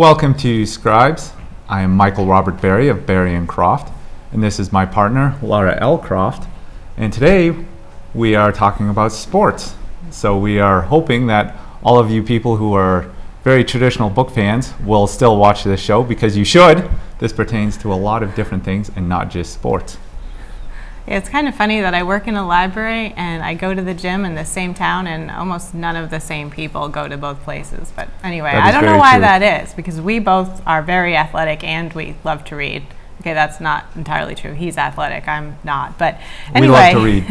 Welcome to Scrybes. I am Michael Robert Berry of Berry and Croft, and this is my partner, Lara L. Croft. And today we are talking about sports. So we are hoping that all of you people who are very traditional book fans will still watch this show because you should. This pertains to a lot of different things and not just sports. It's kind of funny that I work in a library and I go to the gym in the same town, and almost none of the same people go to both places. But anyway, I don't know why true. that is because we both are very athletic and we love to read. Okay, that's not entirely true. He's athletic, I'm not. But anyway, We love to read.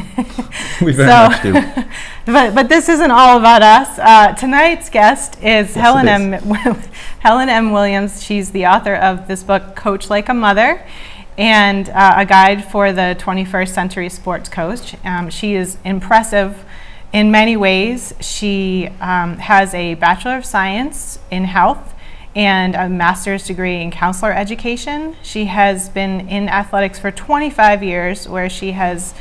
we very So- much do. but but this isn't all about us. Uh, tonight's guest is Helen it M. Helen M. Williams. She's the author of this book, Coach Like a Mother, and uh, a guide for the 21st century sports coach. Um, she is impressive in many ways. She um, has a Bachelor of Science in Health and a master's degree in counselor education. She has been in athletics for 25 years, where she has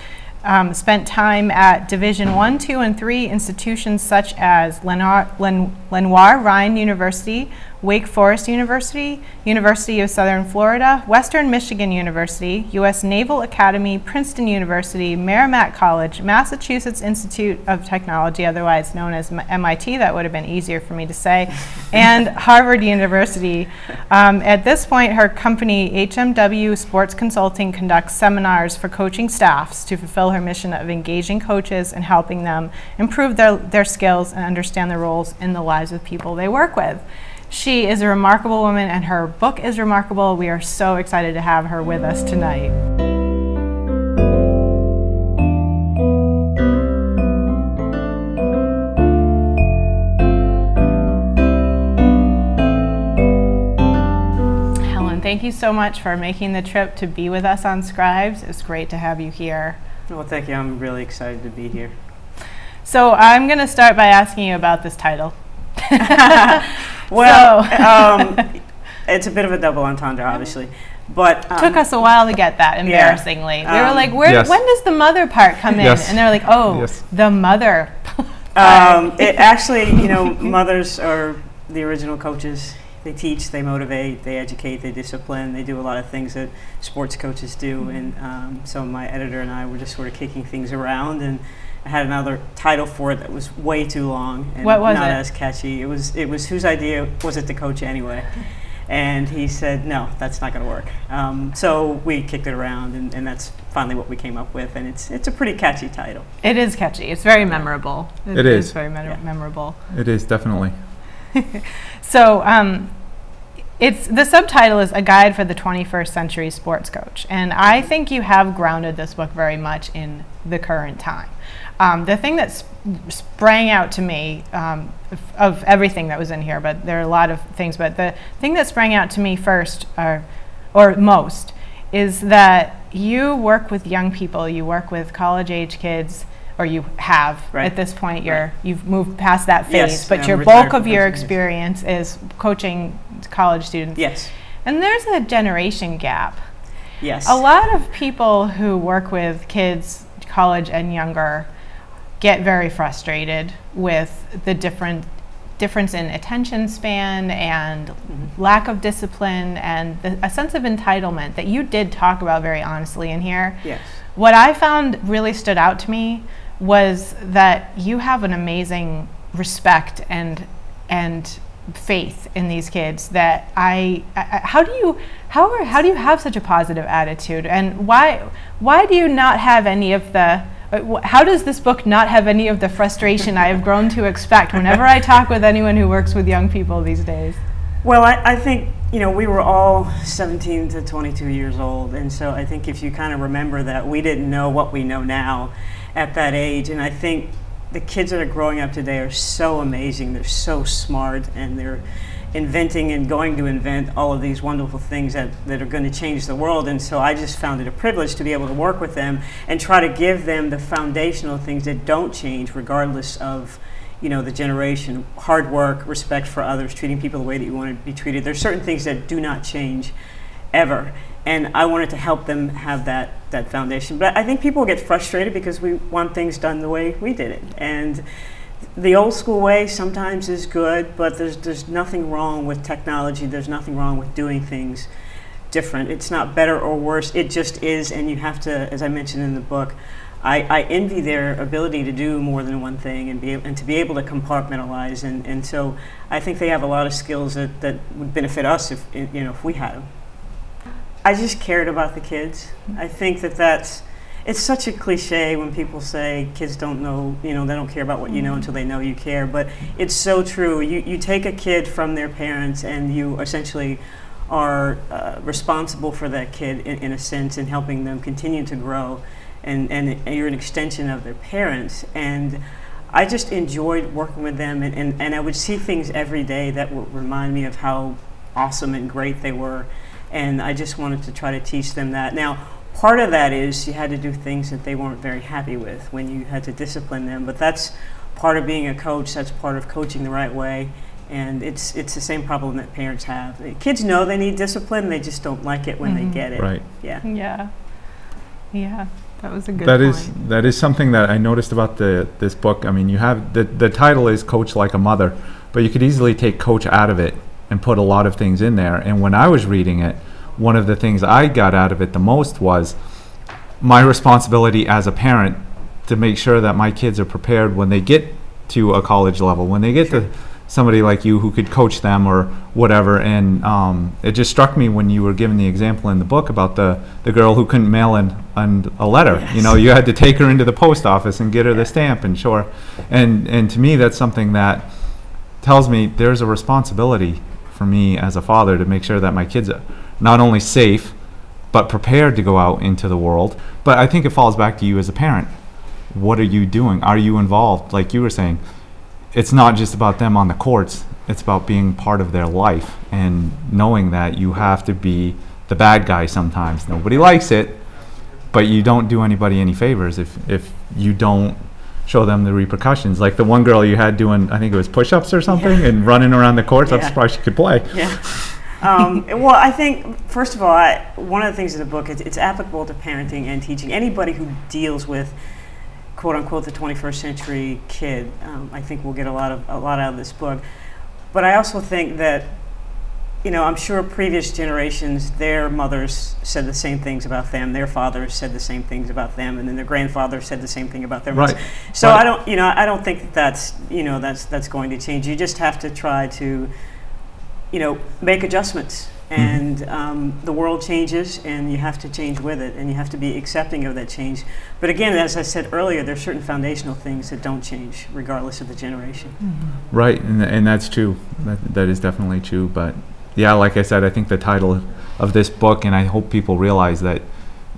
um, spent time at Division One, Two, and Three institutions such as Lenoir, Len, Lenoir-Rhyne University, Wake Forest University, University of Southern Florida, Western Michigan University, U.S. Naval Academy, Princeton University, Merrimack College, Massachusetts Institute of Technology, otherwise known as MIT, that would have been easier for me to say, and Harvard University. Um, at this point, her company, HMW Sports Consulting, conducts seminars for coaching staffs to fulfill her mission of engaging coaches and helping them improve their, their skills and understand their roles in the lives of people they work with. She is a remarkable woman, and her book is remarkable. We are so excited to have her with us tonight. Helen, thank you so much for making the trip to be with us on Scrybes. It's great to have you here. Well, thank you. I'm really excited to be here. So, I'm going to start by asking you about this title. Well, So- um, it's a bit of a double entendre, obviously, but um, took us a while to get that embarrassingly we were Um, like where, Yes. when does the mother part come in Yes. and they're like oh Yes. the mother Um, it actually, you know, mothers are the original coaches. They teach, they motivate, they educate, they discipline. They do a lot of things that sports coaches do. And um, so my editor and I were just sort of kicking things around, and I had another title for it that was way too long and What was not it? as catchy. It was it was whose idea was it to coach anyway? And he said, no, that's not going to work. Um, so we kicked it around, and, and that's finally what we came up with. And it's it's a pretty catchy title. it is catchy it's very memorable It is. very me- Yeah. memorable It is definitely. so um, it's the subtitle is a guide for the 21st century sports coach and i think you have grounded this book very much in the current time um, the thing that sp- sprang out to me um, of everything that was in here but there are a lot of things but the thing that sprang out to me first or, or most is that you work with young people you work with college age kids or you have Right. at this point you're you've moved past that phase Yes, but I'm your bulk of your experience is coaching college students Yes. and there's a generation gap Yes. a lot of people who work with kids, college and younger, get very frustrated with the different difference in attention span and mm-hmm. lack of discipline and the, a sense of entitlement that you did talk about very honestly in here. Yes. What I found really stood out to me was that you have an amazing respect and and faith in these kids that I, I how do you how are, how do you have such a positive attitude and why why do you not have any of the Uh, how does this book not have any of the frustration I have grown to expect whenever I talk with anyone who works with young people these days? Well, I, I think, you know, we were all 17 to 22 years old. And so I think if you kind of remember that we didn't know what we know now at that age. And I think the kids that are growing up today are so amazing. They're so smart and they're inventing and going to invent all of these wonderful things that, that are going to change the world. And so I just found it a privilege to be able to work with them and try to give them the foundational things that don't change regardless of you know the generation. Hard work respect for others treating people the way that you want to be treated. There's certain things that do not change ever. And i wanted to help them have that that foundation. But i think people get frustrated because we want things done the way we did it. And the old school way sometimes is good, but there's there's nothing wrong with technology. There's nothing wrong with doing things different. It's not better or worse. It just is, and you have to, as I mentioned in the book, I, I envy their ability to do more than one thing and be and to be able to compartmentalize. And, and so I think they have a lot of skills that, that would benefit us if you know if we had them. I just cared about the kids. I think that that's it's such a cliche when people say kids don't know, you know, they don't care about what you know until they know you care. But it's so true. You, you take a kid from their parents and you essentially are uh, responsible for that kid in, in, a sense and helping them continue to grow. And, and you're an extension of their parents. And I just enjoyed working with them. And, and, and I would see things every day that would remind me of how awesome and great they were. And I just wanted to try to teach them that. Now, part of that is you had to do things that they weren't very happy with when you had to discipline them. But that's part of being a coach, that's part of coaching the right way. And it's it's the same problem that parents have. Kids know they need discipline, they just don't like it when mm-hmm. they get it. Right. Yeah. Yeah. Yeah. That was a good That point. is that is something that I noticed about the this book. I mean, you have the the title is Coach Like a Mother, but you could easily take coach out of it and put a lot of things in there. And when I was reading it, one of the things I got out of it the most was my responsibility as a parent to make sure that my kids are prepared when they get to a college level, when they get to somebody like you who could coach them or whatever. And um, it just struck me when you were giving the example in the book about the, the girl who couldn't mail in, in a letter. Yes. You know, you had to take her into the post office and get her yeah. the stamp and show her. And, and to me, that's something that tells me there's a responsibility for me as a father to make sure that my kids are not only safe, but prepared to go out into the world. But I think it falls back to you as a parent. What are you doing? Are you involved? Like you were saying, it's not just about them on the courts, it's about being part of their life and knowing that you have to be the bad guy sometimes. Nobody likes it, but you don't do anybody any favors if, if you don't show them the repercussions. Like the one girl you had doing, I think it was push ups or something, yeah. and running around the courts. Yeah. I'm surprised she could play. Yeah. Um, well, I think first of all, I, one of the things in the book it's, it's applicable to parenting and teaching. Anybody who deals with quote unquote the 21st century kid, um, I think will get a lot of a lot out of this book. But I also think that you know, I'm sure previous generations, their mothers said the same things about them, their fathers said the same things about them, and then their grandfathers said the same thing about their right. So right. I don't, you know, I don't think that that's, you know, that's that's going to change. You just have to try to you know, make adjustments. Mm-hmm. And um, the world changes, and you have to change with it, and you have to be accepting of that change. But again, as I said earlier, there are certain foundational things that don't change, regardless of the generation. Mm-hmm. Right, and, and that's true. That, that is definitely true. But yeah, like I said, I think the title of this book, and I hope people realize that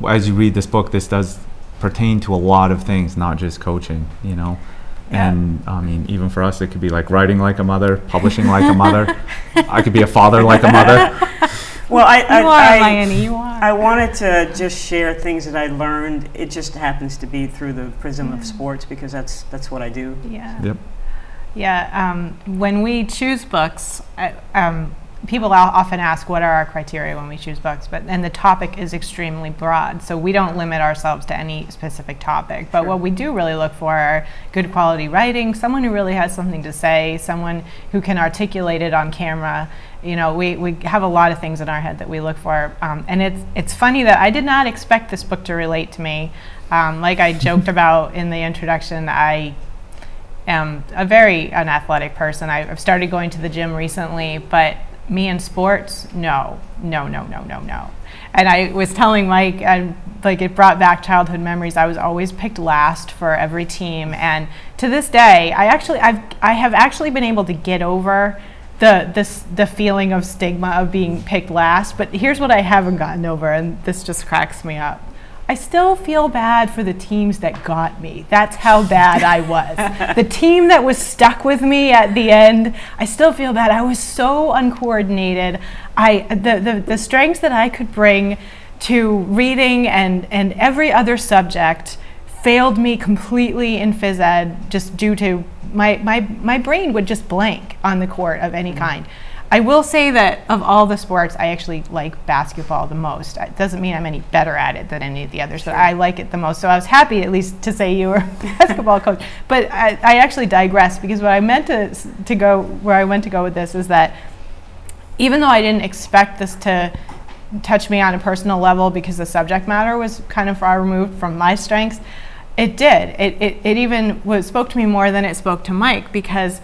as you read this book, this does pertain to a lot of things, not just coaching. You know, and I mean, even for us, it could be like writing like a mother, publishing like a mother. I could be a father like a mother. Well, I, I, I, you are. I wanted to just share things that I learned. It just happens to be through the prism yeah. of sports because that's that's what I do. Yeah. Yep. Yeah. Um, when we choose books, I, um, people often ask what are our criteria when we choose books? But and the topic is extremely broad so we don't limit ourselves to any specific topic. But sure. what we do really look for are good quality writing someone who really has something to say someone who can articulate it on camera. You know we, we have a lot of things in our head that we look for um, and it's it's funny that i did not expect this book to relate to me. Um, like i joked about in the introduction i am a very unathletic person. I've started going to the gym recently but me in sports, no, no, no, no, no, no. And I was telling Mike, and like it brought back childhood memories. I was always picked last for every team, and to this day, I actually, I've, I have actually been able to get over the this the feeling of stigma of being picked last. But here's what I haven't gotten over, and this just cracks me up. I still feel bad for the teams that got me. That's how bad I was. the team that was stuck with me at the end, I still feel bad. I was so uncoordinated. I the, the, the strengths that I could bring to reading and, and every other subject failed me completely in phys ed just due to my, my, my brain would just blank on the court of any mm-hmm. kind. I will say that of all the sports, I actually like basketball the most. It doesn't mean I'm any better at it than any of the others, but I like it the most. So I was happy at least to say you were a basketball coach. But I, I actually digress because what I meant to, to go, where I went to go with this is that even though I didn't expect this to touch me on a personal level because the subject matter was kind of far removed from my strengths, it did. It, it, it even was, spoke to me more than it spoke to Mike because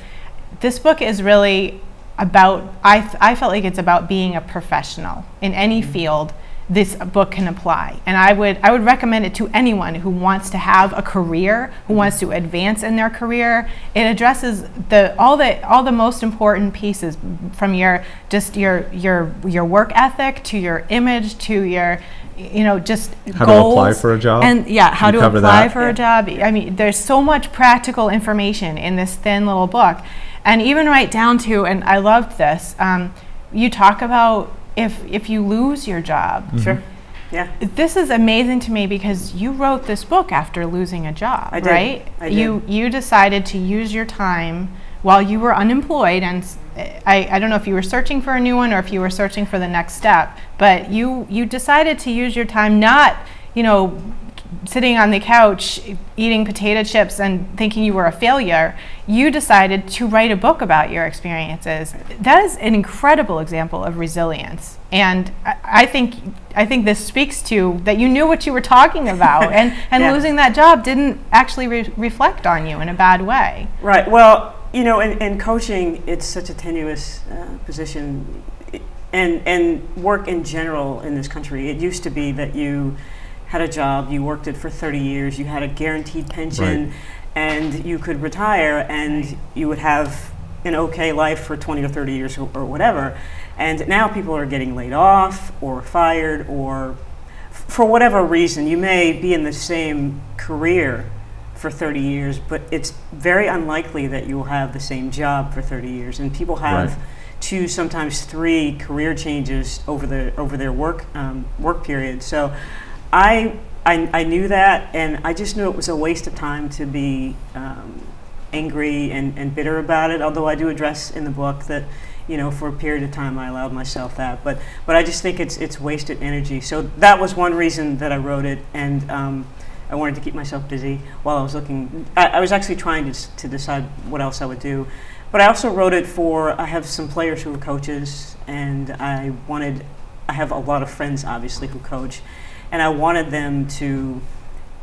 this book is really about, I, th- I felt like it's about being a professional in any mm-hmm. field this book can apply. And I would, I would recommend it to anyone who wants to have a career, who mm-hmm. wants to advance in their career. It addresses the, all, the, all the most important pieces from your, just your, your, your work ethic to your image to your, you know, just How to apply for a job? And yeah, how You to apply that? for a job. I mean, there's so much practical information in this thin little book. And even right down to, and I loved this, um, you talk about if, if you lose your job. Mm-hmm. Sure. Yeah. This is amazing to me because you wrote this book after losing a job, I did. right? I did. You you decided to use your time while you were unemployed, and I, I, don't know if you were searching for a new one or if you were searching for the next step, but you you decided to use your time not you know sitting on the couch eating potato chips and thinking you were a failure, you decided to write a book about your experiences. That is an incredible example of resilience. And I, I think I think this speaks to that you knew what you were talking about and, and Yeah. losing that job didn't actually re- reflect on you in a bad way. Right. Well, you know, in, in coaching, it's such a tenuous uh, position, and and work in general in this country. It used to be that you had a job, you worked it for 30 years, you had a guaranteed pension, Right. and you could retire, and you would have an okay life for 20 or 30 years or, or whatever. And now people are getting laid off or fired or for whatever reason, you may be in the same career for 30 years, but it's very unlikely that you will have the same job for 30 years. And people have Right. two, sometimes three career changes over the over their work um, work period. So, I, I I knew that, and I just knew it was a waste of time to be um, angry and, and bitter about it. Although I do address in the book that you know, for a period of time, I allowed myself that. But but I just think it's it's wasted energy. So that was one reason that I wrote it, and um, I wanted to keep myself busy while I was looking. I, I was actually trying to to decide what else I would do. But I also wrote it for I have some players who are coaches, and I wanted I have a lot of friends obviously who coach, and I wanted them to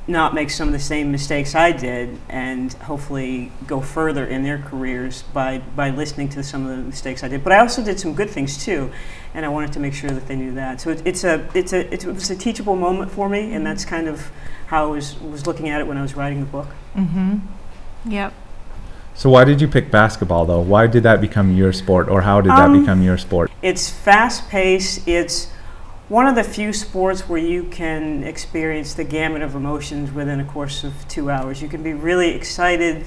not make some of the same mistakes I did and hopefully go further in their careers by, by listening to some of the mistakes I did. But I also did some good things too, and I wanted to make sure that they knew that. So it, it's a, it's a, it was a teachable moment for me, and that's kind of how I was, was looking at it when I was writing the book. Mm-hmm. Yep. So why did you pick basketball though? Why did that become your sport, or how did that Um, become your sport? It's fast paced. It's one of the few sports where you can experience the gamut of emotions within a course of two hours. You can be really excited,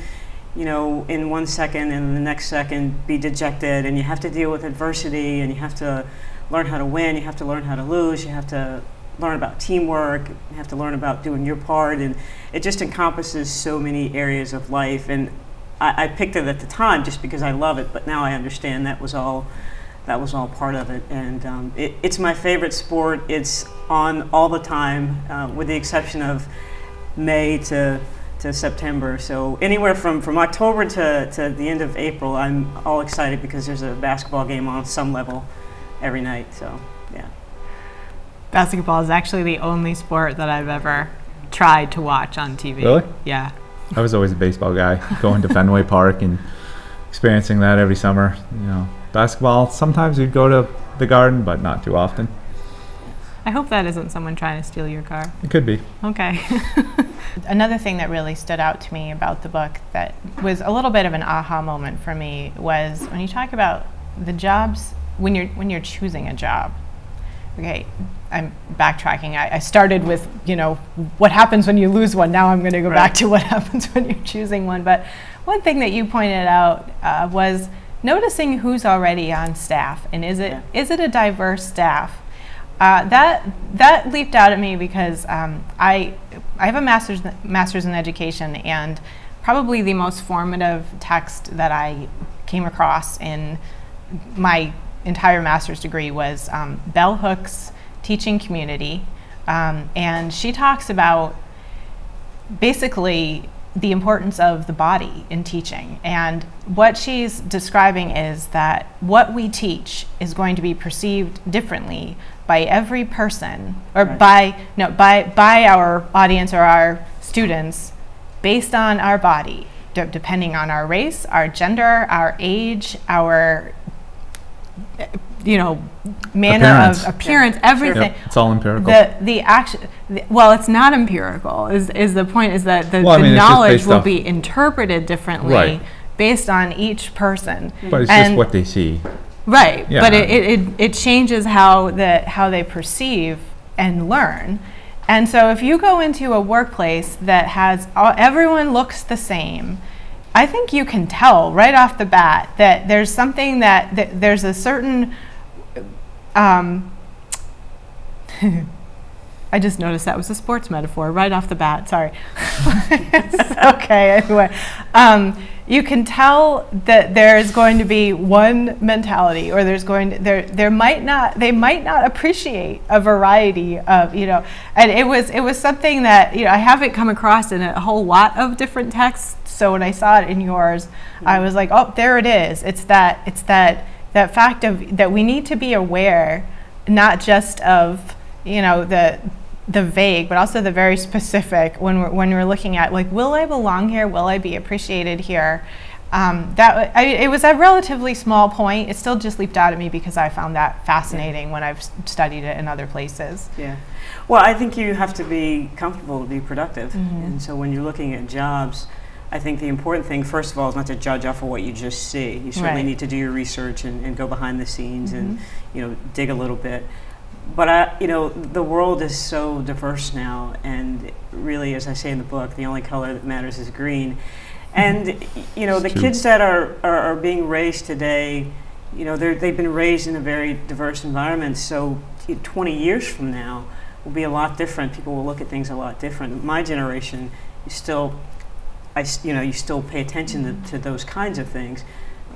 you know, in one second, and the next second be dejected, and you have to deal with adversity, and you have to learn how to win, you have to learn how to lose, you have to learn about teamwork, you have to learn about doing your part, and it just encompasses so many areas of life. And I, I picked it at the time just because I love it, but now I understand that was all that was all part of it. And um, it, it's my favorite sport. It's on all the time, uh, with the exception of May to, to September. So anywhere from, from October to, to the end of April, I'm all excited because there's a basketball game on some level every night. So yeah. Basketball is actually the only sport that I've ever tried to watch on TV. Really? Yeah. I was always a baseball guy, going to Fenway Park and experiencing that every summer. You know, basketball. Sometimes we'd go to the Garden, but not too often. I hope that isn't someone trying to steal your car. It could be. Okay. Another thing that really stood out to me about the book that was a little bit of an aha moment for me was when you talk about the jobs when you're when you're choosing a job. Okay, I'm backtracking. I, I started with you know what happens when you lose one. Now I'm going to go back to what happens when you're choosing one. But one thing that you pointed out uh, was noticing who's already on staff and is it is Yeah. it a diverse staff? Uh, that that leaped out at me because um, I I have a master's master's in education and probably the most formative text that I came across in my entire master's degree was um, Bell Hooks Teaching Community. Um, and she talks about basically the importance of the body in teaching. And what she's describing is that what we teach is going to be perceived differently by every person or Right. by no by by our audience or our students based on our body de- depending on our race, our gender, our age, our you know manner Appearance. of appearance, everything Yep, it's all empirical. the the action the, well it's not empirical is is the point is that the, Well, the mean, knowledge will be interpreted differently Right. based on each person but it's just what they see. right Yeah. but it, it, it, it changes how the how they perceive and learn and so if you go into a workplace that has all, everyone looks the same I think you can tell right off the bat that there's something that, that there's a certain um, I just noticed that was a sports metaphor right off the bat. Sorry. Okay, anyway. Um, you can tell that there's going to be one mentality, or there's going to, there, there might not, they might not appreciate a variety of, you know, and it was, it was something that, you know, I haven't come across in a whole lot of different texts. So when I saw it in yours, I was like, oh, there it is. It's that, it's that, that fact of, that we need to be aware not just of you know the the vague but also the very specific when we're when we're looking at like will I belong here will I be appreciated here um, that I, it was a relatively small point it still just leaped out at me because I found that fascinating when I've studied it in other places Yeah. Well, I think you have to be comfortable to be productive. Mhm. And so when you're looking at jobs, I think the important thing, first of all, is not to judge off of what you just see. You certainly Right. need to do your research and, and go behind the scenes and, Mhm. you know, dig a little bit. But I, you know, the world is so diverse now, and really, as I say in the book, the only color that matters is green. And you know, the true. kids that are, are, are being raised today, you know, they're, they've been raised in a very diverse environment. So 20 years from now will be a lot different. People will look at things a lot different. My generation, you still, I, you know, you still pay attention to, to those kinds of things.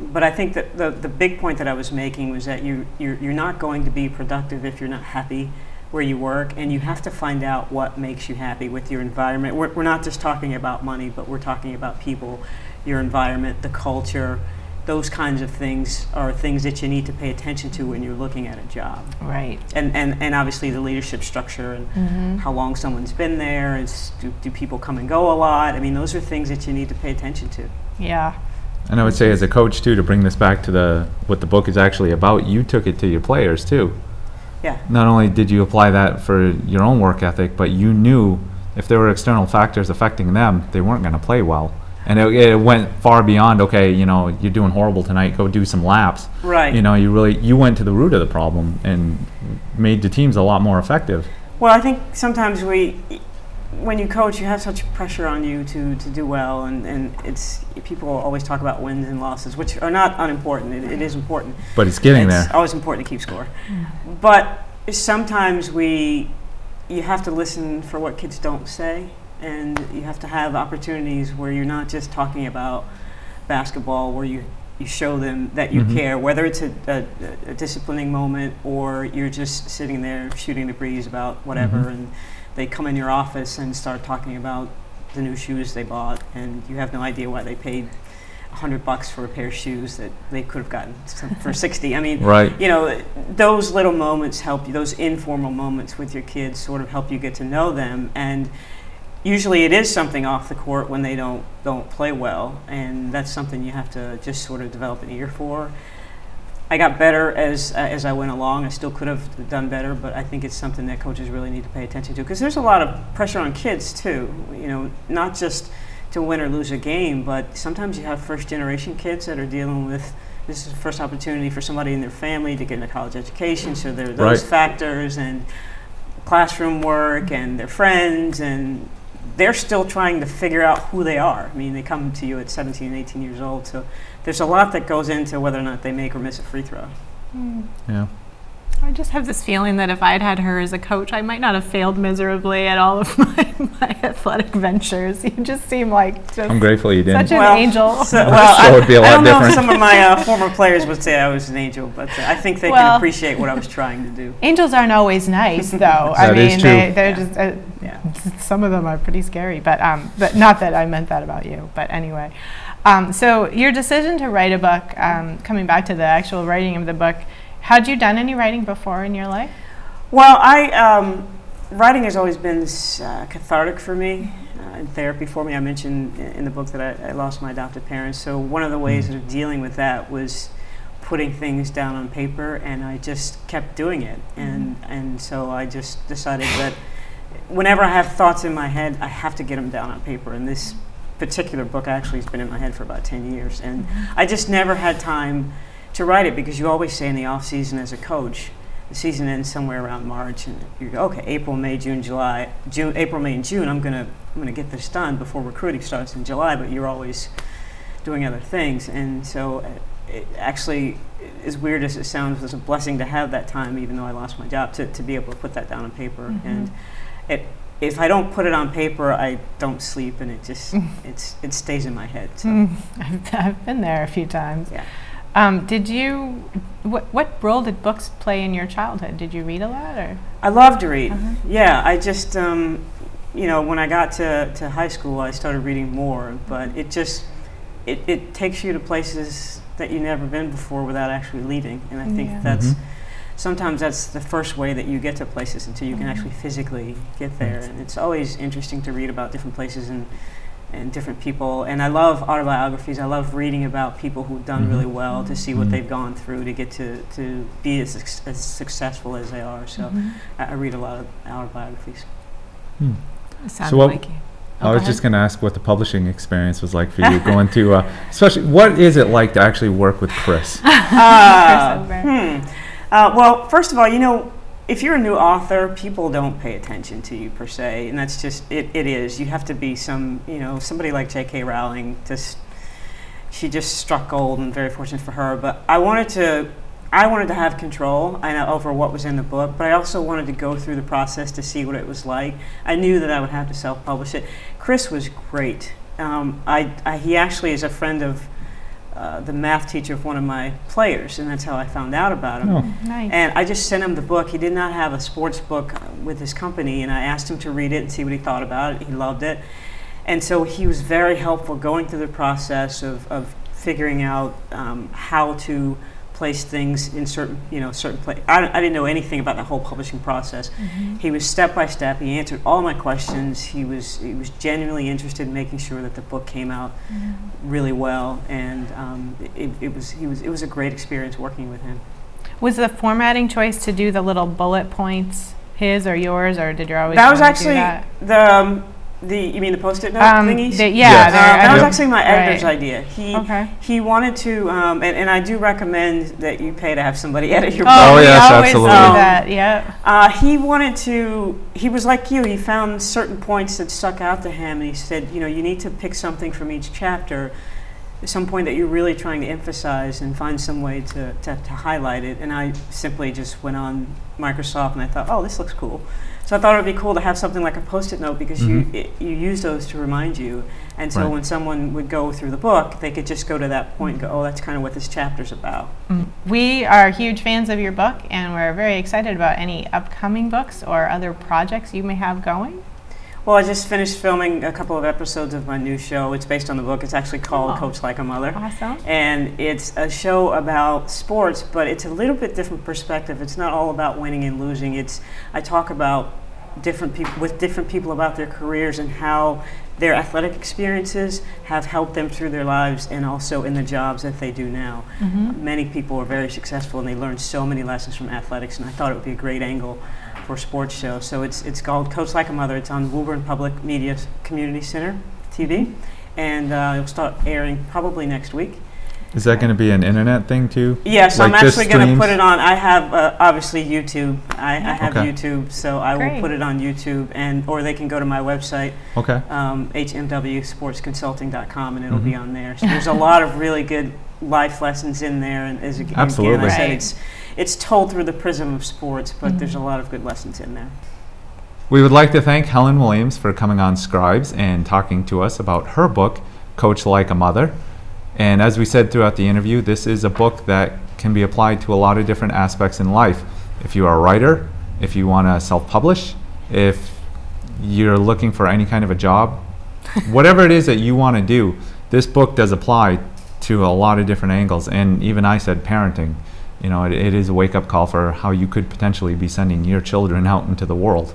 But I think that the, the big point that I was making was that you, you're, you're not going to be productive if you're not happy where you work, and you have to find out what makes you happy with your environment. We're, we're not just talking about money, but we're talking about people, your environment, the culture. Those kinds of things are things that you need to pay attention to when you're looking at a job. right And, and, and obviously the leadership structure and mm-hmm. how long someone's been there. Is, do, do people come and go a lot? I mean, those are things that you need to pay attention to. yeah And I would say, as a coach too, to bring this back to the what the book is actually about, you took it to your players too. Yeah. Not only did you apply that for your own work ethic, but you knew if there were external factors affecting them, they weren't going to play well. And it, it went far beyond. Okay, you know, you're doing horrible tonight. Go do some laps. Right. You know, you really you went to the root of the problem and made the teams a lot more effective. Well, I think sometimes we, when you coach, you have such pressure on you to, to do well, and, and it's people always talk about wins and losses, which are not unimportant. It, it is important. But it's getting it's there. It's always important to keep score. But sometimes we, you have to listen for what kids don't say, and you have to have opportunities where you're not just talking about basketball, where you you show them that you Mhm. care, whether it's a, a, a disciplining moment or you're just sitting there shooting the breeze about whatever, Mhm. and they come in your office and start talking about the new shoes they bought, and you have no idea why they paid a hundred bucks for a pair of shoes that they could have gotten for sixty. I mean, Right. you know, those little moments help you, those informal moments with your kids sort of help you get to know them. And usually it is something off the court when they don't, don't play well. And that's something you have to just sort of develop an ear for. I got better as, uh, as I went along. I still could have done better, but I think it's something that coaches really need to pay attention to because there's a lot of pressure on kids too. You know, not just to win or lose a game, but sometimes you have first generation kids that are dealing with this is the first opportunity for somebody in their family to get a college education, so there are those Right. factors and classroom work and their friends and they're still trying to figure out who they are. I mean, they come to you at 17 and 18 years old, so there's a lot that goes into whether or not they make or miss a free throw. Hmm. Yeah. I just have this feeling that if I'd had her as a coach, I might not have failed miserably at all of my, my athletic ventures. You just seem like just I'm grateful you didn't. such an angel. So, well, I, would be a I lot don't know if some of my uh, former players would say I was an angel, but uh, I think they Well- can appreciate what I was trying to do. Angels aren't always nice, though. I That is mean, true. They, they're Yeah. just uh, Yeah. some of them are pretty scary. But um, but not that I meant that about you. But anyway, um, so your decision to write a book, um, coming back to the actual writing of the book, had you done any writing before in your life? Well, I um, writing has always been uh, cathartic for me, uh, and therapy for me. I mentioned in the book that I, I lost my adopted parents, so one of the ways of dealing with that was putting things down on paper, and I just kept doing it, and and so I just decided that whenever I have thoughts in my head, I have to get them down on paper, and this particular book actually has been in my head for about 10 years. And I just never had time to write it because you always say in the off season as a coach the season ends somewhere around March, and you go, okay, April, May, June, July, June, April, May, and June. I'm gonna, I'm gonna get this done before recruiting starts in July. But you're always doing other things, and so uh, it actually, as weird as it sounds, it was a blessing to have that time, even though I lost my job, to, to be able to put that down on paper. Mhm. And it, if I don't put it on paper, I don't sleep, and it just, it's, it stays in my head. So. Mm, I've, I've been there a few times. Yeah. Um, did you? What, what role did books play in your childhood? Did you read a lot, or? I love to read. Uh-huh. Yeah, I just, um, you know, when I got to, to high school, I started reading more, but it just, it, it takes you to places that you've never been before without actually leaving. And I think Yeah. that's, Mhm. sometimes that's the first way that you get to places until you can Mhm. actually physically get there. And it's always interesting to read about different places and, and different people. And I love autobiographies. I love reading about people who've done Mhm. really well to see what Mhm. they've gone through to get to, to be as, as successful as they are. So Mhm. I, I read a lot of autobiographies. Hmm. It So what- like you. I Oh, was go just going to ask what the publishing experience was like for you going to, uh, especially what is it like to actually work with Chris? Uh, Chris hmm. Uh, well, first of all, you know, if you're a new author, people don't pay attention to you per se, and that's just it. It is. You have to be some, you know, somebody like J.K. Rowling. Just she just struck gold, and very fortunate for her. But I wanted to. I wanted to have control I know, over what was in the book, but I also wanted to go through the process to see what it was like. I knew that I would have to self-publish it. Chris was great. Um, I, I, he actually is a friend of uh, the math teacher of one of my players, and that's how I found out about him. Oh. Nice. And I just sent him the book. He did not have a sports book uh, with his company, and I asked him to read it and see what he thought about it. He loved it. And so he was very helpful going through the process of, of figuring out um, how to place things in certain, you know, certain place. I, I didn't know anything about the whole publishing process. Mhm. He was step by step. He answered all my questions. He was he was genuinely interested in making sure that the book came out really well, and um, it, it was he was it was a great experience working with him. Was the formatting choice to do the little bullet points his or yours, or did you always? that was actually that? the um, the you mean the post-it note Um, thingies? the- Yes. yeah, Uh, they're- that was actually my editor's right. idea. He Okay. he wanted to, um, and, and I do recommend that you pay to have somebody edit your Oh, Oh, book. we yes, always absolutely. do that. Yeah. Uh, he wanted to, he was like you, he found certain points that stuck out to him, and he said, you know, you need to pick something from each chapter, some point that you're really trying to emphasize, and find some way to, to, to highlight it. And I simply just went on Microsoft and I thought, oh, this looks cool. So I thought it would be cool to have something like a post-it note because you Mhm. it, you use those to remind you. And so Right. when someone would go through the book, they could just go to that point and go, oh, that's kind of what this chapter's about. We are huge fans of your book, and we're very excited about any upcoming books or other projects you may have going. Well, I just finished filming a couple of episodes of my new show. It's based on the book. It's actually called Oh. Coach Like a Mother. Awesome. And it's a show about sports, but it's a little bit different perspective. It's not all about winning and losing. It's I talk about different people with different people about their careers and how their athletic experiences have helped them through their lives and also in the jobs that they do now. Mhm. Many people are very successful and they learn so many lessons from athletics, and I thought it would be a great angle for sports show. So it's it's called Coach Like a Mother. It's on Woburn Public Media Community Center TV, and uh, it'll start airing probably next week. Is that going to be an internet thing too? Yes, Like I'm actually going to put it on. I have uh, obviously YouTube. I, I have Okay. YouTube, so I will put it on YouTube, and or they can go to my website, Okay. um, hmwsportsconsulting.com, and it'll be Mhm. on there. So there's a lot of really good life lessons in there, and as ag- again Absolutely. I said, it's it's told through the prism of sports, but there's a mm-hmm. lot of good lessons in there. We would like to thank Helen Williams for coming on Scrybes and talking to us about her book, Coach Like a Mother. And as we said throughout the interview, this is a book that can be applied to a lot of different aspects in life. If you are a writer, if you want to self publish, if you're looking for any kind of a job, whatever it is that you want to do, this book does apply to a lot of different angles. And even I said parenting. You know, it, it is a wake up call for how you could potentially be sending your children out into the world.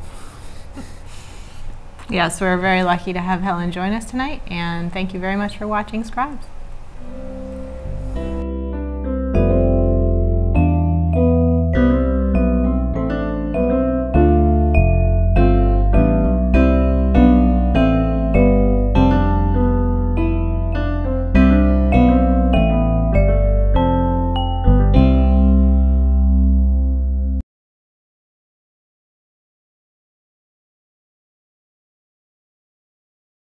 Yes, we're very lucky to have Helen join us tonight, and thank you very much for watching Scrybes.